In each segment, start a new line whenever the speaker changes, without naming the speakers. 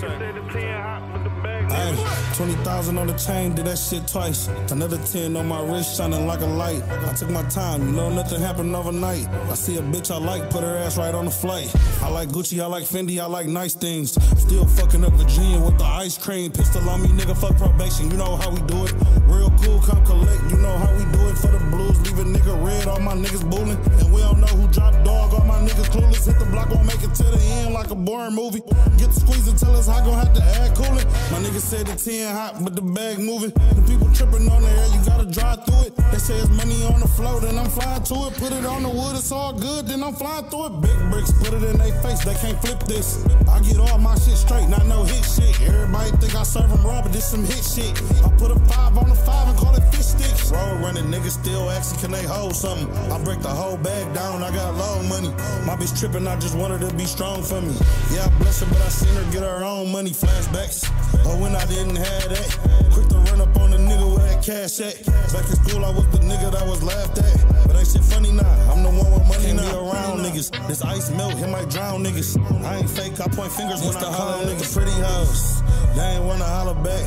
Hey, 20,000 on the chain, did that shit twice. Another 10 on my wrist, shining like a light. I took my time, you know nothing happened overnight. I see a bitch I like, put her ass right on the flight. I like Gucci, I like Fendi, I like nice things. Still fucking up Virginia with the ice cream. Pistol on me, nigga, fuck probation. You know how we do it. Real cool, come collect. You know how we do it for the blues. Leave a nigga red, all my niggas bullying. And we don't know who dropped dog, all my niggas clueless. Hit the block, won't make it like a boring movie. Get the squeeze and tell us how gon' have to add cooling. My niggas said the 10 hot, but the bag moving. The people tripping on the air, you gotta drive through it. They say it's money on the floor, then I'm flying to it. Put it on the wood, it's all good, then I'm flying through it. Big bricks, put it in their face, they can't flip this. I get all my shit straight, not no hit shit. Everybody think I serve them raw, but this some hit shit. I put a five on the five and call it fish sticks. Running niggas still asking, can they hold something? I break the whole bag down, I got low money. My bitch tripping, I just wanted to be strong for me. Yeah, I bless her, but I seen her get her own money. Flashbacks, oh when I didn't have that. Quick to run up on the nigga with that cash at. Back in school, I was the nigga that was laughed at. But ain't shit funny now. I'm the one with money now. around niggas. This ice melt, he might drown niggas. I ain't fake, I point fingers when I call niggas. Pretty house, they ain't wanna holler back.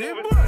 Them